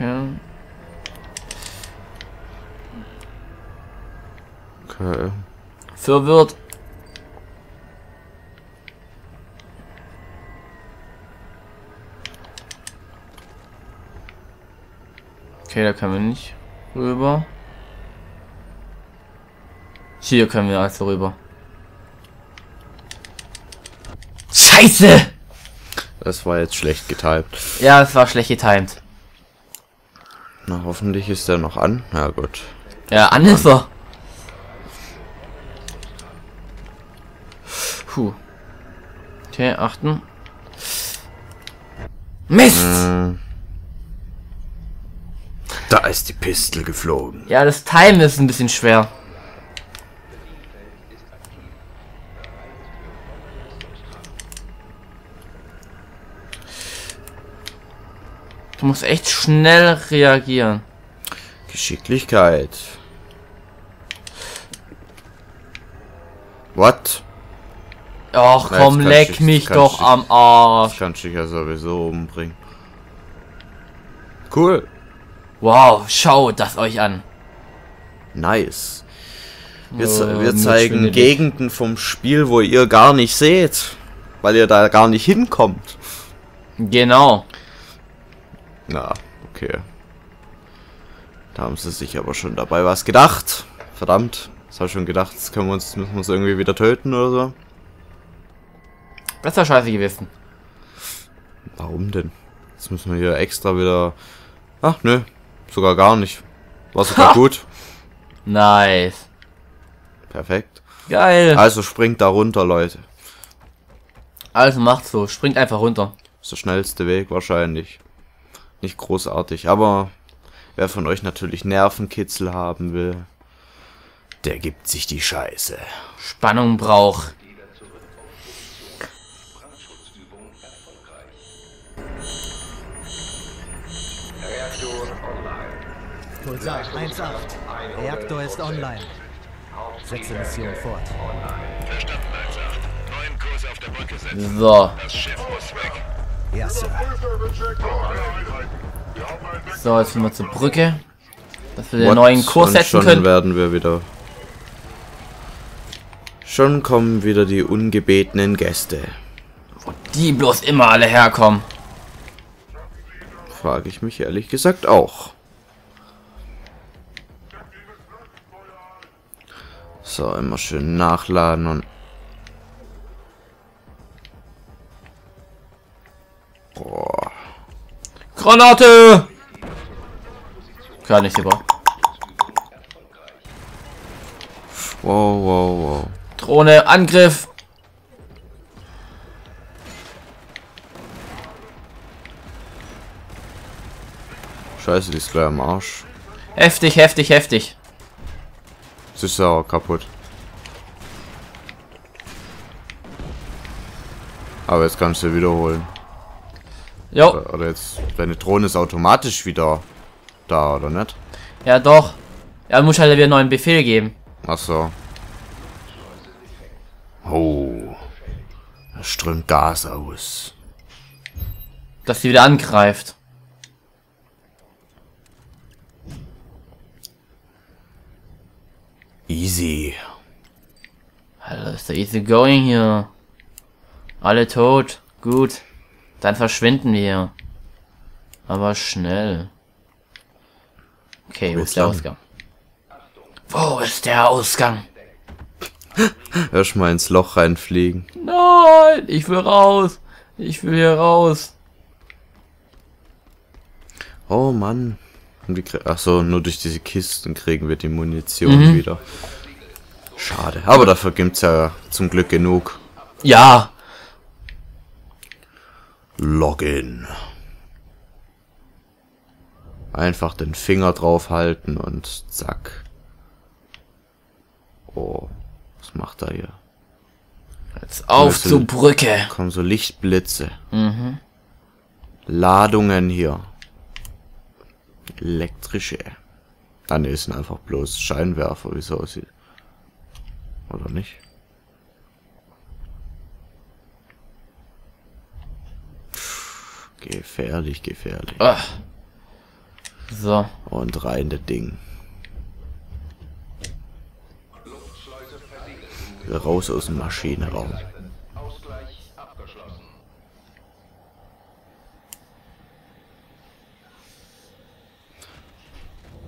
Okay. Okay. Verwirrt. Okay, da können wir nicht rüber. Hier können wir also rüber. Scheiße! Das war jetzt schlecht getimt. Ja, es war schlecht getimed. Na, hoffentlich ist der noch an. Ja, gut. Ja, an ist er. Puh. Okay, achten. Mist! Hm. Da ist die Pistel geflogen. Ja, das Time ist ein bisschen schwer. Du musst echt schnell reagieren. Geschicklichkeit. What? Ach Na, komm, leck du- mich doch du- am Arsch. kannst du dich ja sowieso umbringen. Cool. Wow, schaut das euch an. Nice. Wir, Oh, wir zeigen. Gegenden vom Spiel, wo ihr gar nicht seht. Weil ihr da gar nicht hinkommt. Genau. Na, okay. Da haben sie sich aber schon dabei was gedacht. Verdammt. Das habe ich schon gedacht, jetzt können wir uns, müssen wir uns irgendwie wieder töten oder so. Das war scheiße gewesen. Warum denn? Jetzt müssen wir hier extra wieder... Ach, nö. Sogar gar nicht. War sogar Ha! gut. Nice. Perfekt. Geil. Also springt da runter, Leute. Also macht so. Springt einfach runter. Ist der schnellste Weg wahrscheinlich. Nicht großartig, aber wer von euch natürlich Nervenkitzel haben will, der gibt sich die Scheiße. Spannung braucht. Pulsar 1.8. Reaktor ist online. Setze Mission fort. Verstanden, 1-8. Neuen Kurs auf der Brücke setzen. So. Das Schiff muss weg. Ja, Sir. So, jetzt sind wir zur Brücke. Dass wir den What? neuen Kurs Und setzen schon können. werden wir wieder. Schon kommen wieder die ungebetenen Gäste. Die bloß immer alle herkommen. Frage ich mich ehrlich gesagt auch. So, immer schön nachladen und. Boah. Granate! Gar nicht gebraucht. Wow, wow, wow. Drohne, Angriff. Scheiße, die ist gleich am Arsch. Heftig, heftig, heftig. Sie ist ja auch kaputt. Aber jetzt kannst du wiederholen. Jo, Oder jetzt, deine Drohne ist automatisch wieder da, oder nicht? ja doch. Ja, muss halt wieder einen neuen Befehl geben. Ach so. Oh. Da strömt Gas aus. Dass sie wieder angreift. Easy. Alter, ist der easy going hier. Alle tot. Gut. Dann verschwinden wir. Aber schnell. Okay, wo ist der lang. Ausgang? Wo ist der Ausgang? Erstmal ins Loch reinfliegen. Nein, ich will raus. Ich will hier raus. Oh Mann. Ach so, nur durch diese Kisten kriegen wir die Munition wieder. Schade. Aber dafür gibt's ja zum Glück genug. Ja. Login. Einfach den Finger drauf halten und zack. Oh, was macht er hier? Jetzt auf Müssen- zur Brücke. Kommen so Lichtblitze. Ladungen hier. Elektrische. Ah ne, sind einfach bloß Scheinwerfer, wie es aussieht. Oder nicht? Gefährlich, gefährlich. Ach. So. Und rein das Ding. Raus aus dem Maschinenraum.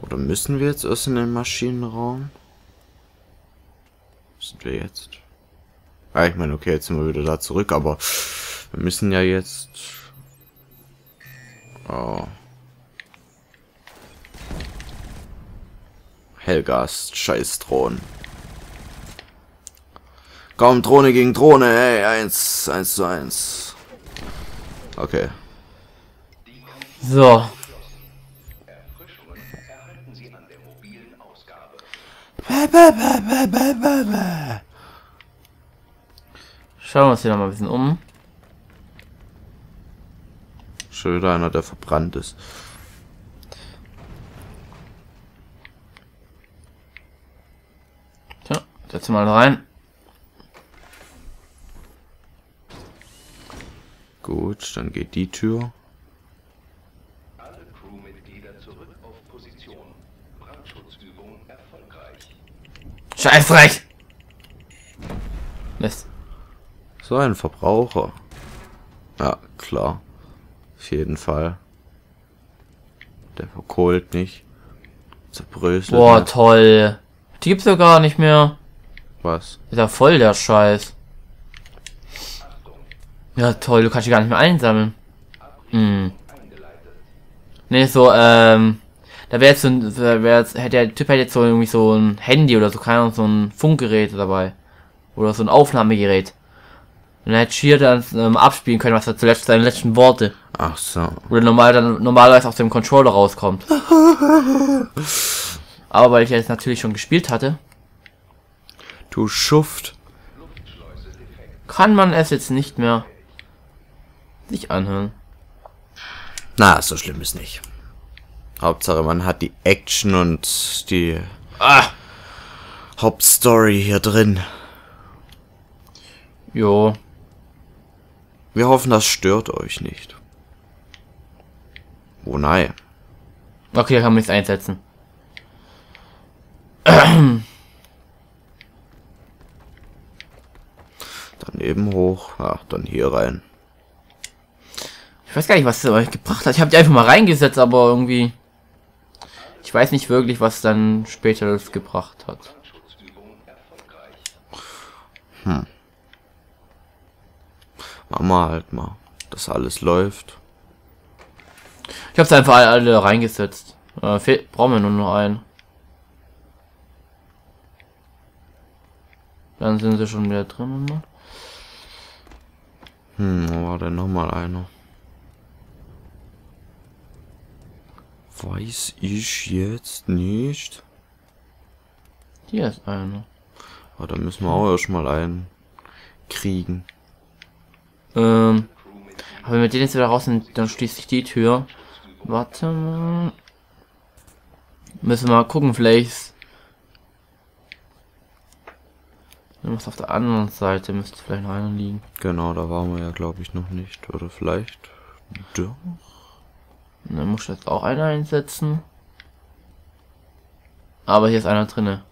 Oder müssen wir jetzt in den Maschinenraum? Sind wir jetzt? Ah, ich meine, okay, jetzt sind wir wieder da zurück, aber wir müssen ja jetzt... Hellgast, scheiß Drohnen. Komm, Drohne gegen Drohne, ey, eins, eins zu eins. Okay. So. Schauen wir uns hier noch mal ein bisschen um. Schon wieder einer, der verbrannt ist. Wir mal rein. Gut, dann geht die Tür. Alle Crewmitglieder zurück auf Position. Brandschutzübung erfolgreich. Scheißrecht! Mist. So ein Verbraucher. Ja, klar. Auf jeden Fall. Der verkohlt nicht. Zerbröselt Boah, nicht. toll. Die gibt's ja gar nicht mehr. Was? Ist ja voll der Scheiß. Ja, toll, du kannst die gar nicht mehr einsammeln. Hm. Nee, so, ähm. Da wäre jetzt so ein, da wär jetzt, hätte der Typ hätte jetzt so irgendwie so ein Handy oder so, keine Ahnung, so ein Funkgerät dabei. Oder so ein Aufnahmegerät. Und er hätte hier dann ähm, abspielen können, was er zuletzt seine letzten Worte. Ach so. Oder normal dann normalerweise aus dem Controller rauskommt. Aber weil ich jetzt natürlich schon gespielt hatte, Du Schuft. kann man es jetzt nicht mehr sich anhören. Na, so schlimm ist nicht. Hauptsache, man hat die Action und die Ah! Hauptstory hier drin. Jo. Wir hoffen, das stört euch nicht. Oh nein. Okay, da kann man nichts einsetzen. Daneben hoch. Ja, dann hier rein. Ich weiß gar nicht, was es euch gebracht hat. Ich habe die einfach mal reingesetzt, aber irgendwie. Ich weiß nicht wirklich, was dann später das gebracht hat. Machen wir halt mal, dass alles läuft. Ich habe es einfach alle, reingesetzt. Äh, fehlt, brauchen wir nur noch einen. Dann sind sie schon wieder drin. Ne? Hm, wo war denn nochmal einer? Weiß ich jetzt nicht. Hier ist einer. Aber da müssen wir auch erstmal einen kriegen. Ähm, aber wenn wir den jetzt wieder raus sind, dann schließt sich die Tür. Warte mal. Müssen wir mal gucken, vielleicht. Irgendwas auf der anderen Seite müsste vielleicht noch einer liegen. Genau, da waren wir ja, glaube ich, noch nicht. Oder vielleicht. Doch. Und dann muss jetzt auch einer einsetzen. Aber hier ist einer drinne.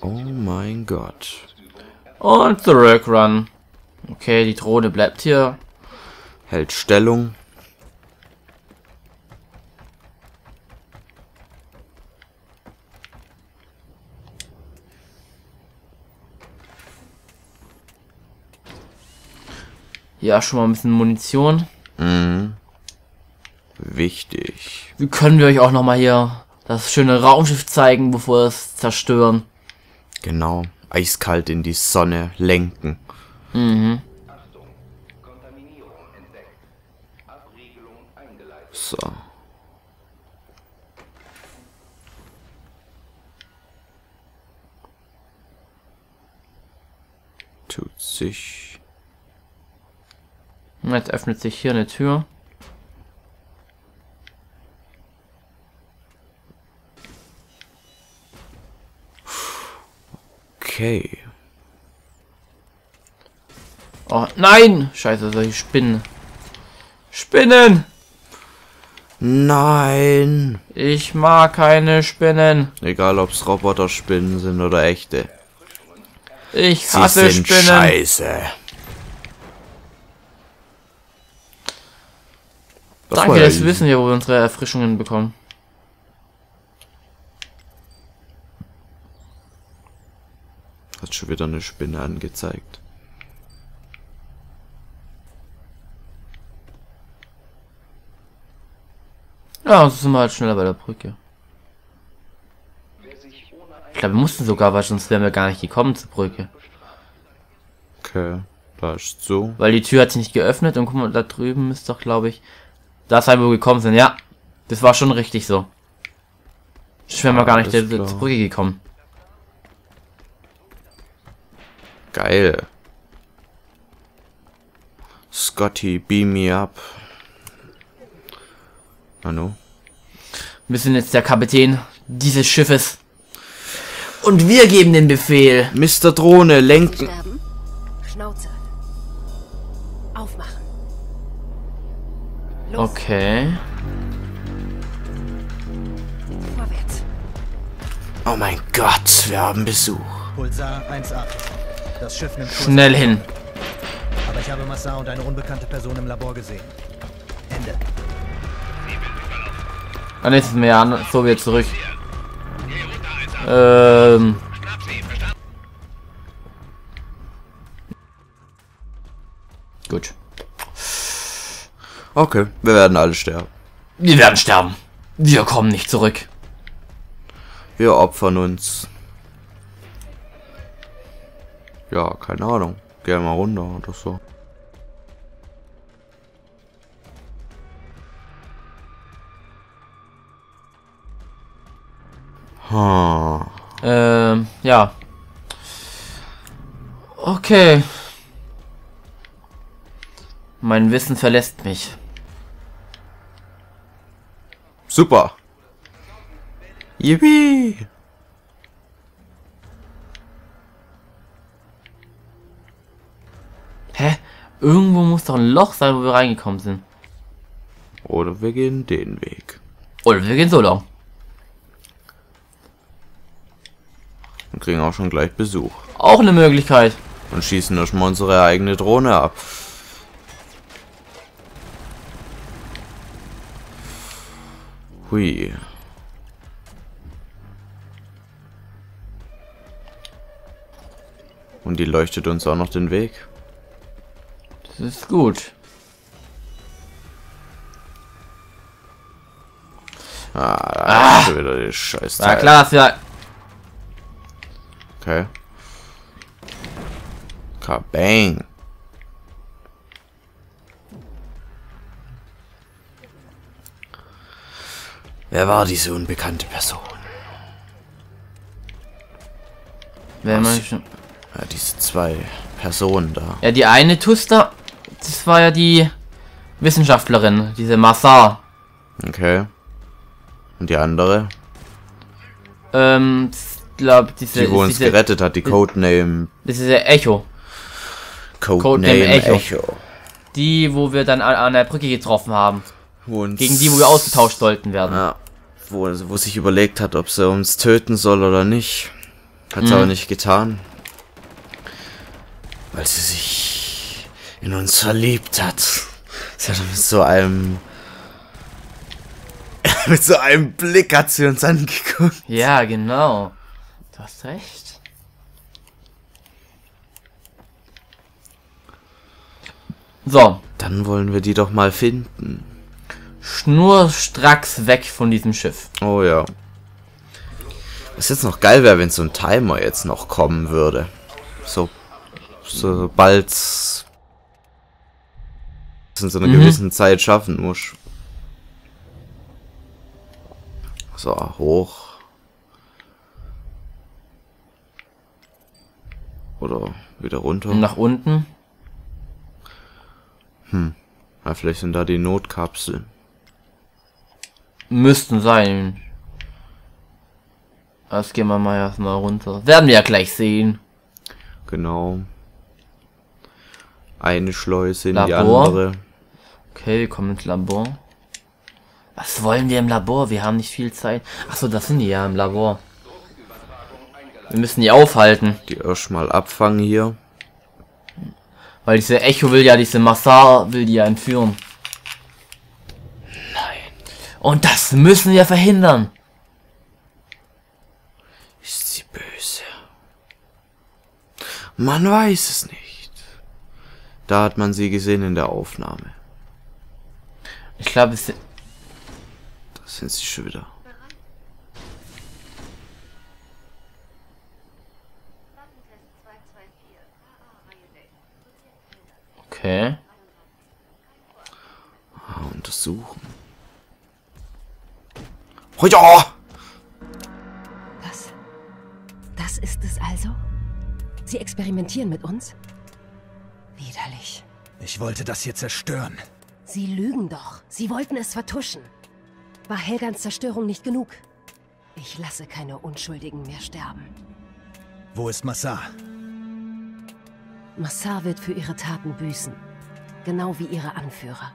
Oh mein Gott. Und zurück run. Okay, die Drohne bleibt hier. Hält Stellung. Ja, schon mal ein bisschen Munition. Mhm. Wichtig. Wie können wir euch auch noch mal hier das schöne Raumschiff zeigen, bevor wir es zerstören? Genau. Eiskalt in die Sonne lenken. Mhm. So. Tut sich. Und Jetzt öffnet sich hier eine Tür. Okay. Oh, nein! Scheiße, solche Spinnen. Spinnen! Nein! Ich mag keine Spinnen. Egal ob's Roboterspinnen sind oder echte. Ich Sie hasse sind Spinnen. scheiße. Das Danke, ja das easy. wissen wir, wo wir unsere Erfrischungen bekommen. Hat schon wieder eine Spinne angezeigt. Ja, so sind wir halt schneller bei der Brücke. Ich glaube, wir mussten sogar, weil sonst wären wir gar nicht gekommen zur Brücke. Okay, da ist so. Weil die Tür hat sich nicht geöffnet und guck mal, da drüben ist doch, glaube ich, da sein, wo wir gekommen sind. Ja, das war schon richtig so. Ich wären wir Ah, gar nicht alles der, klar. zur Brücke gekommen. Geil. Scotty, beam me up. Hallo? Wir sind jetzt der Kapitän dieses Schiffes. Und wir geben den Befehl. Mr. Drohne, lenken. Schnauze. Los, Okay. vorwärts. Oh mein Gott, wir haben Besuch. Pulsar 1-8. Das Schiff nimmt Kurs. Schnell hin. Aber ich habe Massa und eine unbekannte Person im Labor gesehen. Ende. Dann ist es mir ja so wieder zurück. Ähm. Gut. Okay, wir werden alle sterben. Wir werden sterben. Wir kommen nicht zurück. Wir opfern uns. Ja, keine Ahnung. Geh mal runter oder so. Ha. Ähm, ja. Okay. Mein Wissen verlässt mich. Super. Yippie. Hä? Irgendwo muss doch ein Loch sein, wo wir reingekommen sind. Oder wir gehen den Weg. Oder wir gehen so lang. Und kriegen auch schon gleich Besuch. Auch eine Möglichkeit. Und schießen erstmal unsere eigene Drohne ab. Hui. Und die leuchtet uns auch noch den Weg. Das ist gut. Ah, da ist schon wieder die Scheiß. Na klar, dass wir Okay. Kabang. Wer war diese unbekannte Person? Wer Was? man schon- Ja, diese zwei Personen da. Ja, die eine Tuster, das war ja die Wissenschaftlerin, diese Massar. Okay. Und die andere? Ähm, glaub, diese, Die, wo uns diese, gerettet hat, die Codename. das ist ja Echo. Codename, Codename Echo. Echo. Die, wo wir dann an, an der Brücke getroffen haben. Wo uns, Gegen die, wo wir ausgetauscht sollten werden. Ja. Wo, wo sich überlegt hat, ob sie uns töten soll oder nicht. Hat sie Mhm. aber nicht getan. Weil sie sich in uns verliebt hat. Sie hat mit so einem. mit so einem Blick hat sie uns angeguckt. Ja, genau. Du hast recht. So, Dann wollen wir die doch mal finden. Schnurstracks weg von diesem Schiff. Oh ja. Was jetzt noch geil wäre, wenn so ein Timer jetzt noch kommen würde. So. Sobald es in so einer Mhm. gewissen Zeit schaffen muss. So, hoch. Oder wieder runter. Und nach unten. Ja, vielleicht sind da die Notkapseln. Müssten sein. Das gehen wir mal erstmal runter. Werden wir ja gleich sehen. Genau. eine Schleuse in die Labor. andere. Okay, wir kommen ins Labor. Was wollen wir im Labor? Wir haben nicht viel Zeit. Achso, das sind die ja im Labor. Wir müssen die aufhalten. Die erstmal abfangen hier. Weil diese Echo will ja, diese Massar will die ja entführen. Und das müssen wir verhindern. Ist sie böse? Man weiß es nicht. Da hat man sie gesehen in der Aufnahme. Ich glaube, es Da sind sie schon wieder. Okay. Ah, untersuchen. Ja! Was? Das ist es also? Sie experimentieren mit uns? Widerlich. Ich wollte das hier zerstören. Sie lügen doch. Sie wollten es vertuschen. War Helgans Zerstörung nicht genug? Ich lasse keine Unschuldigen mehr sterben. Wo ist Massar? Massar wird für ihre Taten büßen. Genau wie ihre Anführer.